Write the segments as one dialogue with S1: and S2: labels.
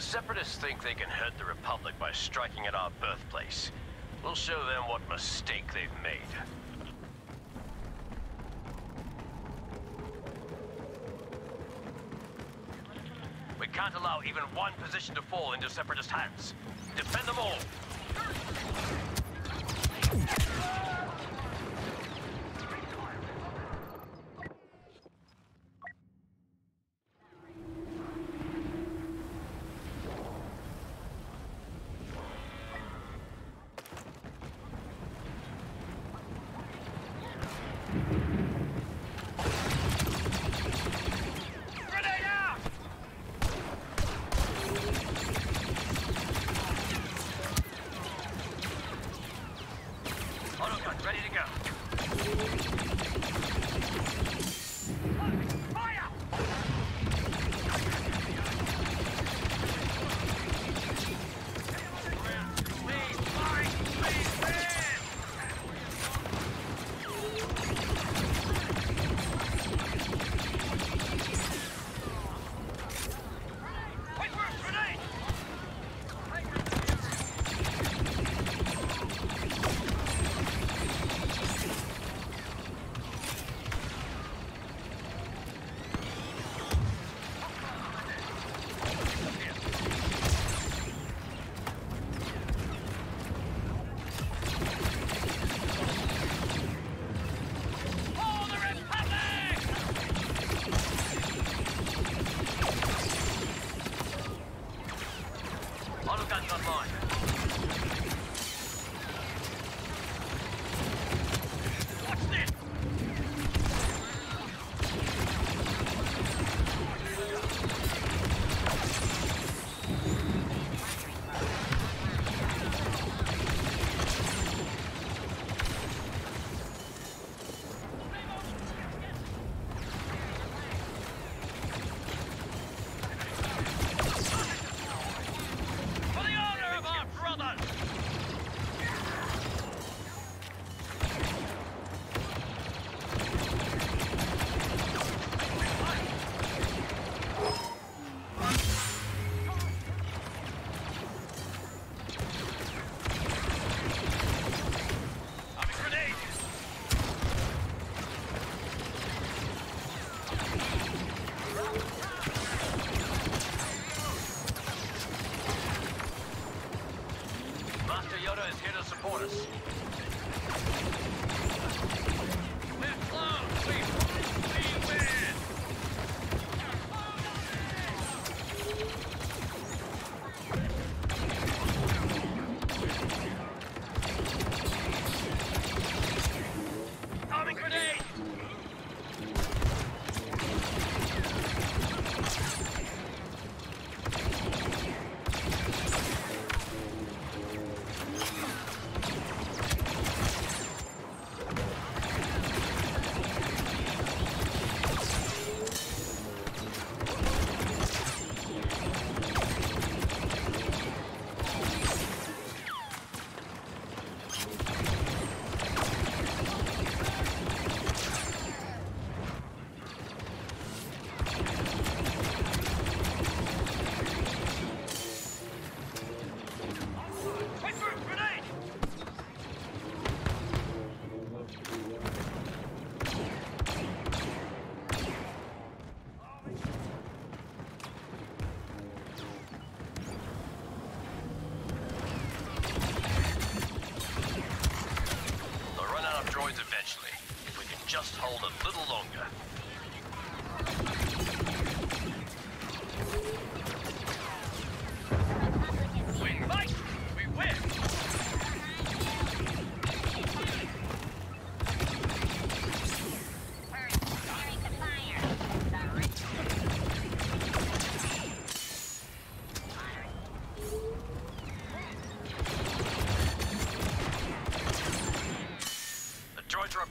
S1: The Separatists think they can hurt the Republic by striking at our birthplace. We'll show them what mistake they've made. We can't allow even one position to fall into Separatist hands. Defend them all!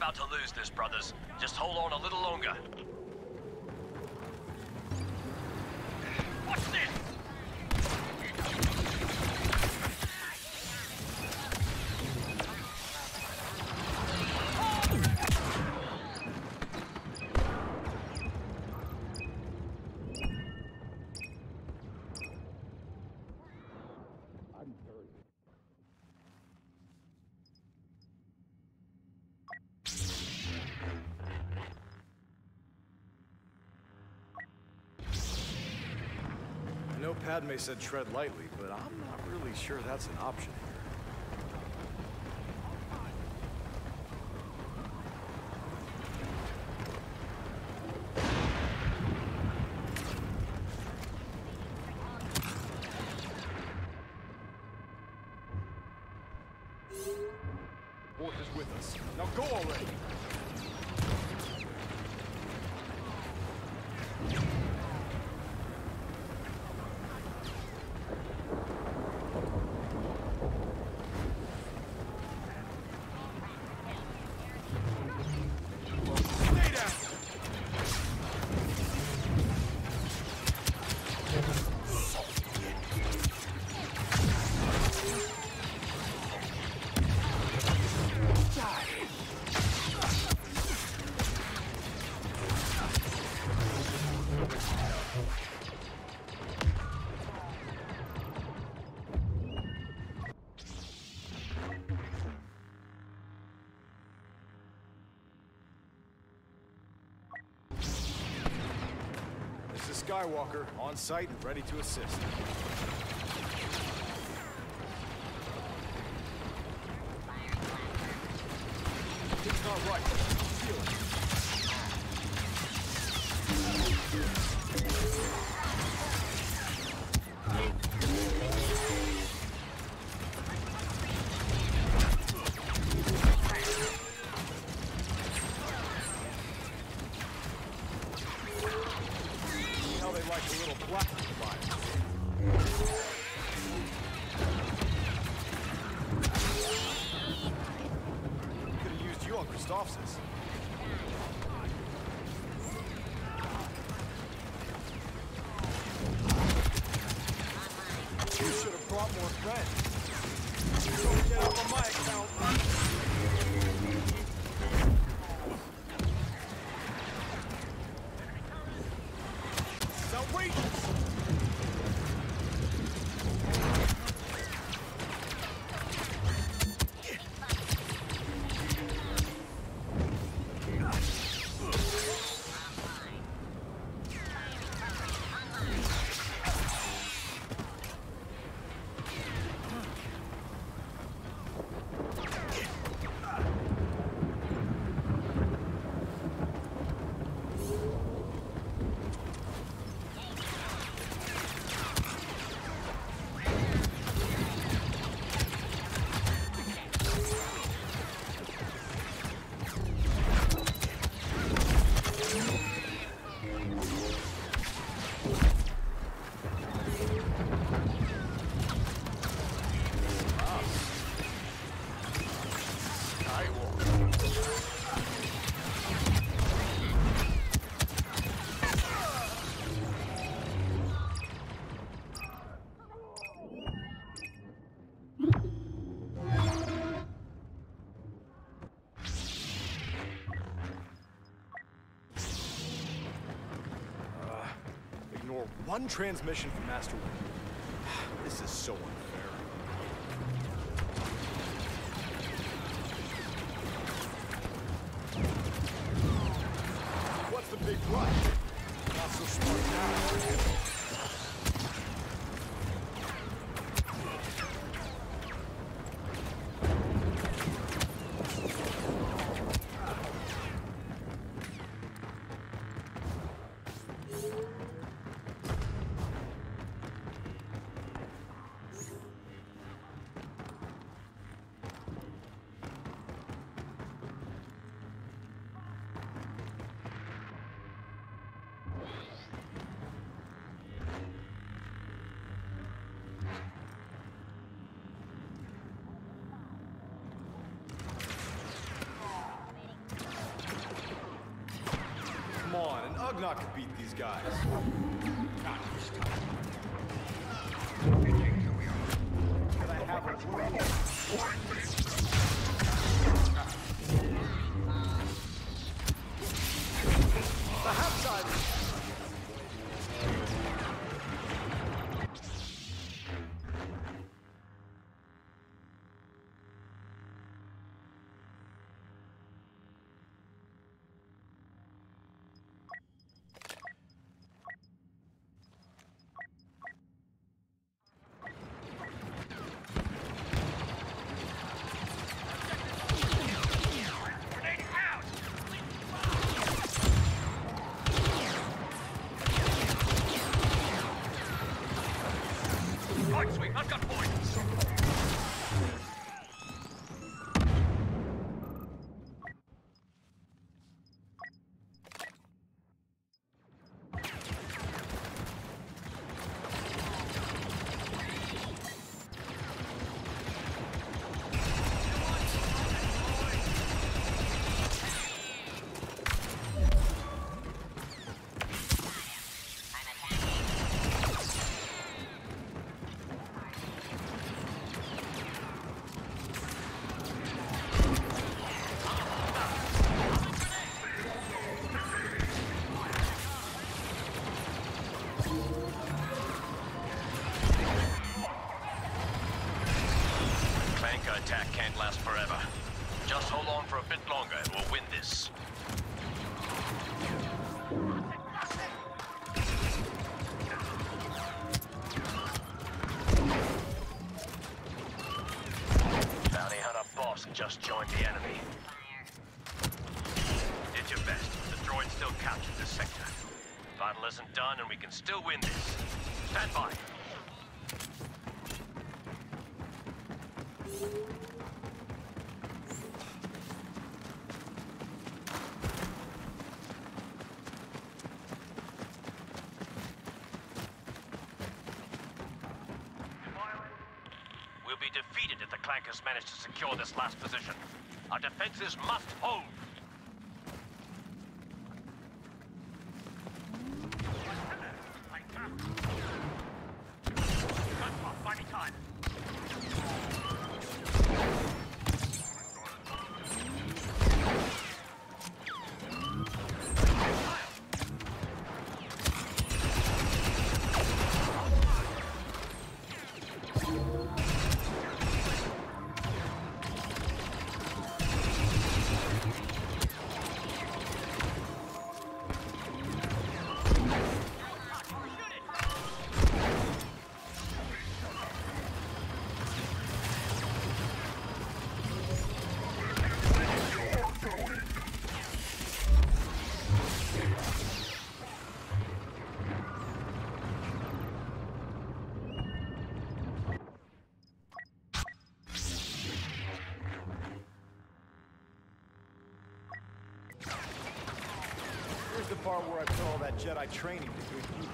S1: About to lose this, brothers. Just hold on a little longer.
S2: Padme said tread lightly, but I'm not really sure that's an option here. Is with us. Now go already! Skywalker, on site and ready to assist. It's not right. Feel it. Used one transmission from Master. This is so unfair. Ugnaught could beat these guys. Not this time. I have a joined the enemy. Did your best.
S1: The droid's still captured the sector. Battle isn't done and we can still win this. Stand by. Our defenses must hold.
S2: The part where I put all that Jedi training to good use.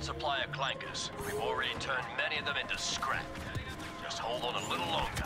S1: Supply of clankers. We've already turned many of them into scrap. Just hold on a little longer.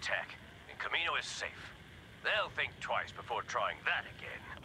S1: Attack, and Kamino is safe. They'll think twice before trying that again.